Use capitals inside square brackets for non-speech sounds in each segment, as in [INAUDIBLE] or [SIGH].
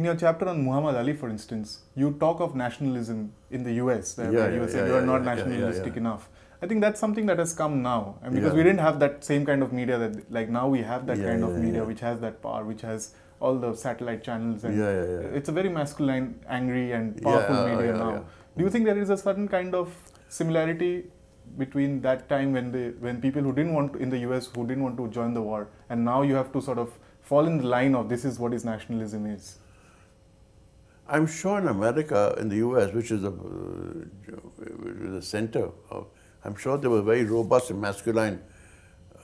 in your chapter on Muhammad Ali, for instance, you talk of nationalism in the US, where Yeah, you yeah, said yeah, you are yeah, not yeah, yeah, nationalistic yeah. enough. I think that's something that has come now, and because Yeah. we didn't have that same kind of media that like now we have that Yeah, kind of media yeah. which has that power, which has all the satellite channels, and Yeah, yeah, yeah. it's a very masculine, angry, and Yeah, powerful media yeah, now. yeah. Do you think there is a certain kind of similarity between that time when they when people who didn't want to, in the US who didn't want to join the war, and now you have to sort of fall in the line of this is what is nationalism is. I'm sure in America, in the US, which is the, uh, the center of, I'm sure there were very robust and masculine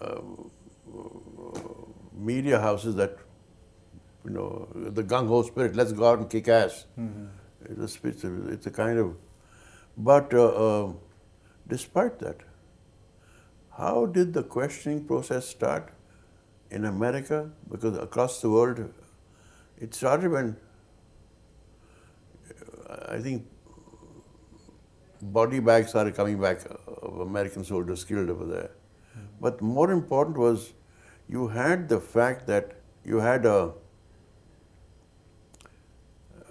uh, media houses that, you know, the gung ho spirit, let's go out and kick ass. It's, a, it's, a, it's a kind of, but uh, uh, despite that, how did the questioning process start in America? Because across the world, it started when I think body bags are coming back of American soldiers killed over there. But more important was you had the fact that you had a,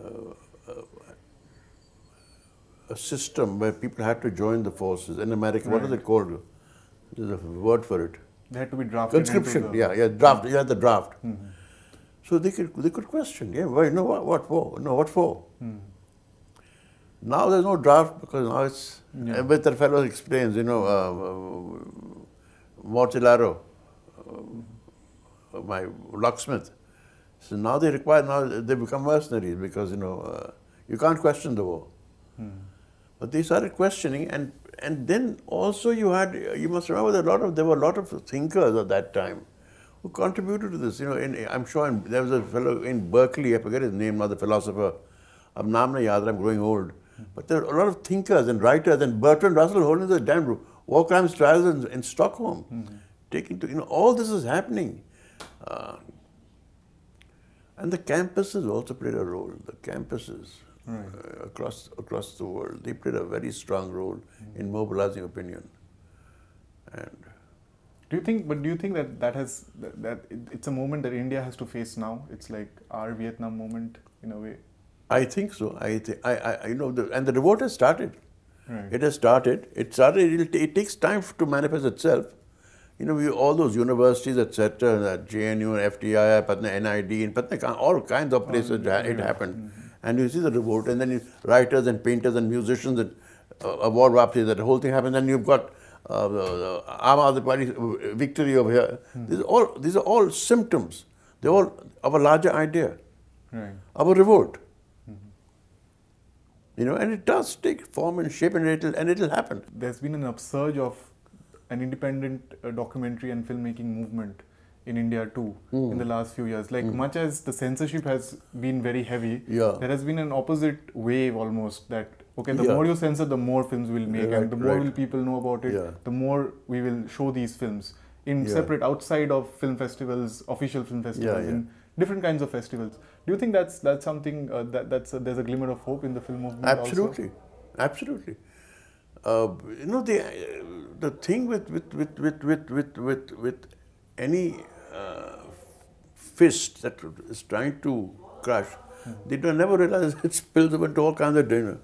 uh, a system where people had to join the forces. In America, what is Right. it called? There's a word for it. They had to be drafted. Conscription, the- yeah, yeah, draft. You had the draft. Mm-hmm. So they could they could question, yeah, why? No, what, what for? No, what for? Hmm. Now there's no draft because now it's. Yeah. The fellow explains, you know, uh, uh, Mortillaro, uh, my locksmith. So now they require now they become mercenaries because you know uh, you can't question the war. But they started questioning, and and then also you had you must remember that a lot of there were a lot of thinkers at that time who contributed to this. You know, in, I'm sure in, there was a fellow in Berkeley, I forget his name now, the philosopher. Nahi yaad, I'm growing old. But there are a lot of thinkers and writers, and Bertrand Russell holding the damn war crimes trials in, in Stockholm, taking to you know all this is happening. Uh, and the campuses also played a role. The campuses Right. uh, across across the world, they played a very strong role in mobilizing opinion. And Do you think? But do you think that that has that, that it's a moment that India has to face now? It's like our Vietnam moment in a way. I think so. I, th- I, I, I know, the, and the revolt has started. Right. It has started. It started. T- it takes time to manifest itself. You know, we, all those universities, etc., that JNU, FTI, Patna, NID, and Patna, all kinds of places it ha- it happened. And you see the revolt, and then you, writers and painters and musicians and uh, award wapsi, that whole thing happened. Then you've got uh, the, Aam Aadmi Party uh, victory over here. These are all these are all symptoms. They're all of a larger idea, Right. of a revolt. You know, and it does take form and shape, and it'll and it'll happen. There's been an upsurge of an independent uh, documentary and filmmaking movement in India too Hmm. in the last few years. Like much as the censorship has been very heavy, Yeah. there has been an opposite wave almost that okay, the Yeah. more you censor, the more films we'll make, Right, and the more right. will people know about it, Yeah. the more we will show these films in separate outside of film festivals, official film festivals, in different kinds of festivals. Do you think that's that's something uh, that that's a, there's a glimmer of hope in the film movement? also? Absolutely, absolutely. Uh, you know the the thing with with with with with with with, with any uh, fist that is trying to crush, they don't never realize [LAUGHS] it spills over into all kinds of dinner.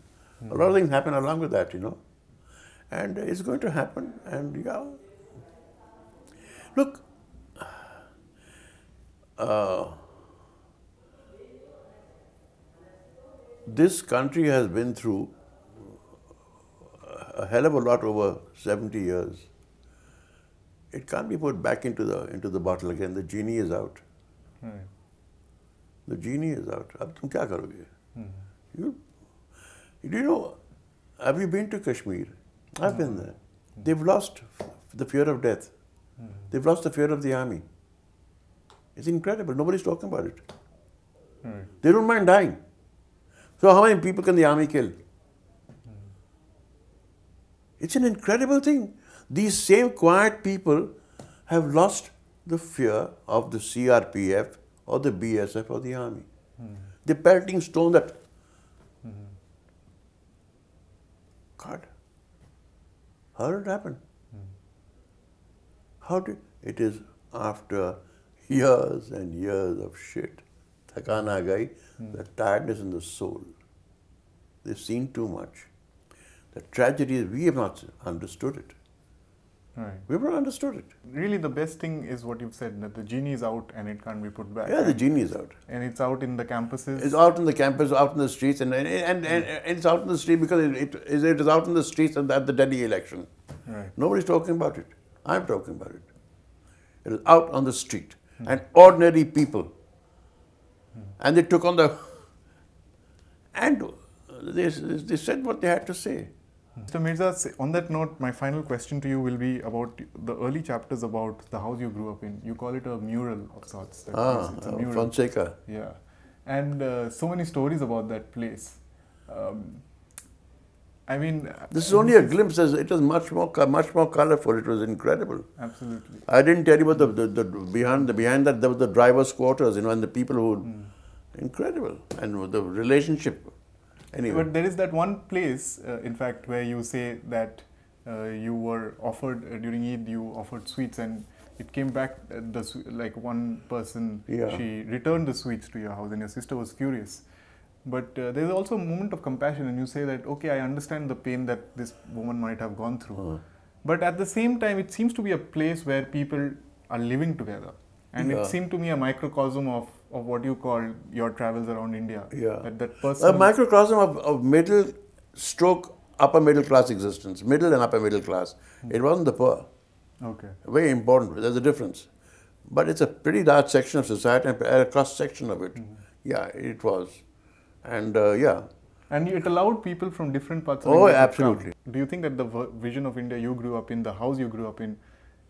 A lot of things happen along with that, you know, and it's going to happen. And yeah, look Uh, this country has been through a hell of a lot over 70 years. It can't be put back into the into the bottle again. The genie is out. Right. The genie is out. अब तुम क्या करोगे? You, do you know? Have you been to Kashmir? I've been there. They've lost the fear of death. They've lost the fear of the army. It's incredible. Nobody's talking about it. Right. They don't mind dying. So how many people can the army kill? It's an incredible thing. These same quiet people have lost the fear of the CRPF or the BSF or the army. Hmm. They're pelting stone that. Hmm. God, how did it happen? How did it is after years and years of shit. Thakana aa gai, hmm. the tiredness in the soul. They've seen too much. The tragedy is we have not understood it. Right. We've not understood it. Really, the best thing is what you've said that the genie is out and it can't be put back. Yeah, the genie is out. And it's out in the campuses. It's out in the campus, out in the streets, and and, and, and hmm. it's out in the street because it, it, is, it is out in the streets at the Delhi election. Right. Nobody's talking about it. I'm talking about it. It is out on the street. And ordinary people. And they took on the. And they, they said what they had to say. Mr. Mirza, on that note, my final question to you will be about the early chapters about the house you grew up in. You call it a mural of sorts. Ah. It's a uh, mural. Fonseca. Yeah, and uh, so many stories about that place. Um, I mean, This is only a glimpse. as It was much more, much more colorful. It was incredible. absolutely. I didn't tell you about the, the, the behind the behind that there was the driver's quarters, you know, and the people who, incredible, and the relationship. Anyway, But there is that one place, uh, in fact, where you say that uh, you were offered uh, during Eid, you offered sweets, and it came back. Uh, the like one person, Yeah. she returned the sweets to your house, and your sister was furious. But uh, there is also a moment of compassion, and you say that okay, I understand the pain that this woman might have gone through. Uh, But at the same time, it seems to be a place where people are living together. And Yeah. it seemed to me a microcosm of, of what you call your travels around India. Yeah. That, that person. a microcosm of, of middle stroke upper middle class existence, middle and upper middle class. It wasn't the poor. okay. Very important. There's a difference. But it's a pretty large section of society and a cross section of it. Yeah, it was. And uh, yeah, And it allowed people from different parts of Oh, India to absolutely. Do you think that the vision of India you grew up in, the house you grew up in,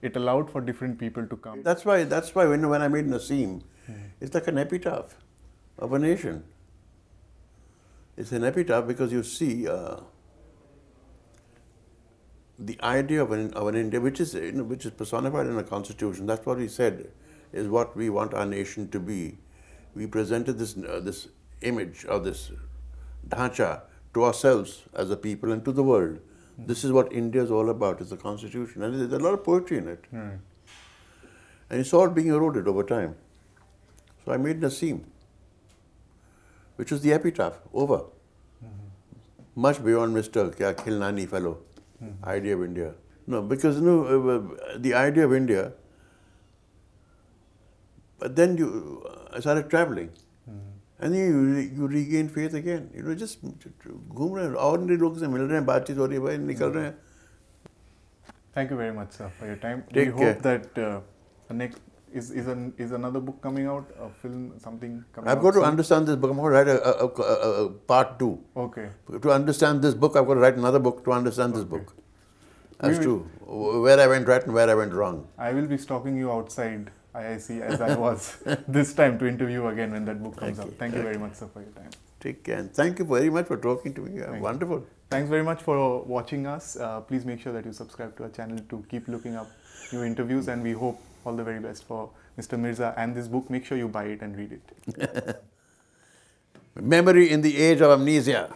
it allowed for different people to come? that's why that's why when, when I made Naseem, it's like an epitaph of a nation. It's an epitaph because you see uh, the idea of an, of an India, which is you know, which is personified in a constitution. That's what we said is what we want our nation to be. We presented this uh, this image or this dhacha to ourselves as a people and to the world. This is what India is all about. It's the constitution, and there's a lot of poetry in it. Right. And it's all being eroded over time. So I made Naseem, which was the epitaph, over. Hmm. Much beyond Mr. Kya Khilnani fellow, hmm. idea of India. No, because you know, uh, uh the idea of India, but then you, uh, I started traveling And then you, re- you regain faith again. You know, just घूम रहे हैं ordinary लोग से मिल रहे हैं बातचीत हो रही है भाई निकल रहे हैं Thank you very much, sir, for your time. Take we care. hope that uh, the next is is an is another book coming out, a film, something coming I've out got to soon? understand this book. I'm going to write a, a, a, a, a part two. Okay. To understand this book, I've got to write another book to understand this book. As We to where I went right and where I went wrong. I will be stalking you outside IIC as I was [LAUGHS] this time to interview again when that book comes Okay, out. Thank you very much, sir, for your time. Take care. And thank you very much for talking to me. Thank you. Wonderful. Thanks very much for watching us. Uh, please make sure that you subscribe to our channel to keep looking up new interviews, and we hope all the very best for Mr. Mirza and this book. Make sure you buy it and read it. [LAUGHS] Memory in the age of amnesia.